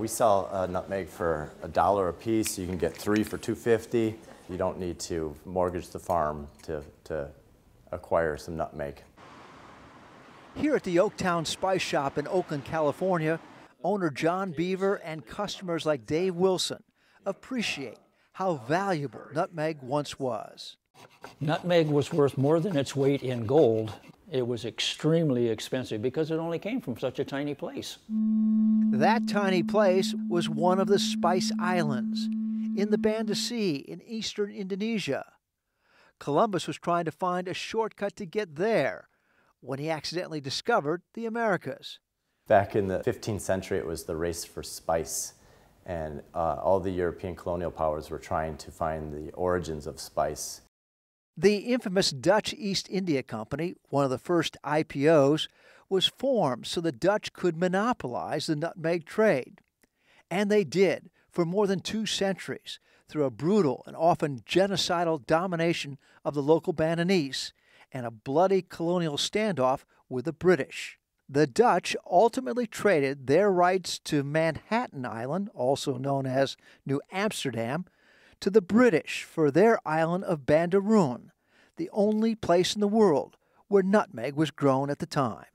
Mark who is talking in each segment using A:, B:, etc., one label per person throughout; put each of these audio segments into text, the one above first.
A: We sell a nutmeg for a dollar a piece. You can get three for 250. You don't need to mortgage the farm to, to acquire some nutmeg.
B: Here at the Oaktown Spice Shop in Oakland, California, owner John Beaver and customers like Dave Wilson appreciate how valuable nutmeg once was.
C: Nutmeg was worth more than its weight in gold. It was extremely expensive because it only came from such a tiny place.
B: That tiny place was one of the Spice Islands in the Banda Sea in eastern Indonesia. Columbus was trying to find a shortcut to get there when he accidentally discovered the Americas.
A: Back in the 15th century, it was the race for spice, and uh, all the European colonial powers were trying to find the origins of spice.
B: The infamous Dutch East India Company, one of the first IPOs, was formed so the Dutch could monopolize the nutmeg trade. And they did for more than two centuries through a brutal and often genocidal domination of the local Bandanese and a bloody colonial standoff with the British. The Dutch ultimately traded their rights to Manhattan Island, also known as New Amsterdam, to the British for their island of Banda Rhun, the only place in the world where nutmeg was grown at the time.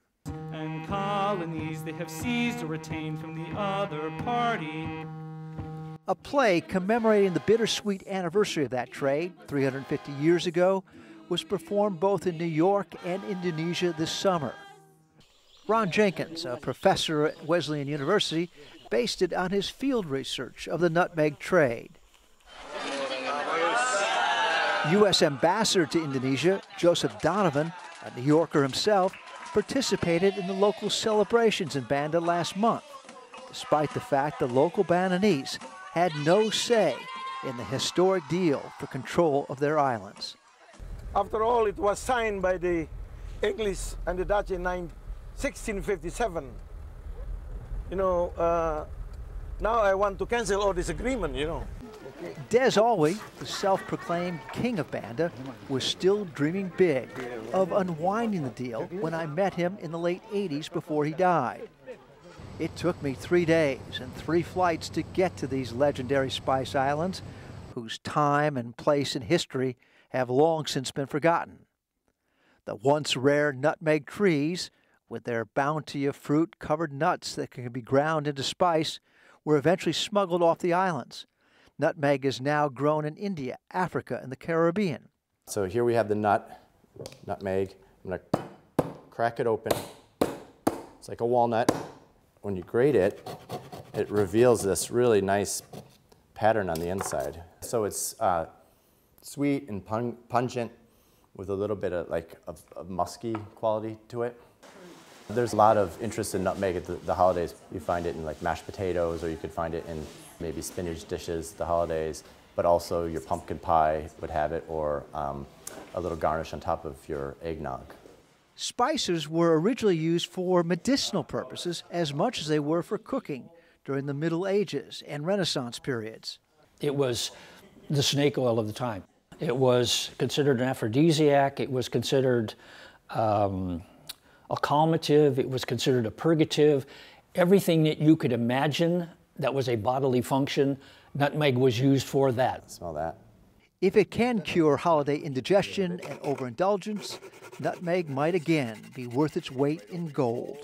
D: And colonies they have seized or retained from the other party.
B: A play commemorating the bittersweet anniversary of that trade, 350 years ago, was performed both in New York and Indonesia this summer. Ron Jenkins, a professor at Wesleyan University, based it on his field research of the nutmeg trade. U.S. Ambassador to Indonesia, Joseph Donovan, a New Yorker himself, participated in the local celebrations in Banda last month, despite the fact the local Bandanese had no say in the historic deal for control of their islands.
E: After all, it was signed by the English and the Dutch in 1657. You know, uh, now I want to cancel all this agreement, you know.
B: Des Alwy, the self-proclaimed king of Banda, was still dreaming big of unwinding the deal when I met him in the late 80s before he died. It took me three days and three flights to get to these legendary Spice Islands, whose time and place in history have long since been forgotten. The once rare nutmeg trees, with their bounty of fruit covered nuts that can be ground into spice, were eventually smuggled off the islands. Nutmeg is now grown in India, Africa, and the Caribbean.
A: So here we have the nut, nutmeg. I'm going to crack it open. It's like a walnut. When you grate it, it reveals this really nice pattern on the inside. So it's uh, sweet and pung pungent with a little bit of like a, of, musky quality to it. There's a lot of interest in nutmeg at the, the, holidays. You find it in like mashed potatoes or you could find it in maybe spinach dishes the holidays, but also your pumpkin pie would have it or um, a little garnish on top of your eggnog.
B: Spices were originally used for medicinal purposes as much as they were for cooking during the Middle Ages and Renaissance periods.
C: It was the snake oil of the time. It was considered an aphrodisiac. It was considered um, a calmative. It was considered a purgative. Everything that you could imagine that was a bodily function, nutmeg was used for that.
A: Smell that.
B: If it can cure holiday indigestion and overindulgence, nutmeg might again be worth its weight in gold.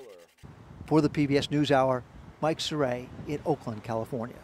B: For the PBS NewsHour, Mike Cerre in Oakland, California.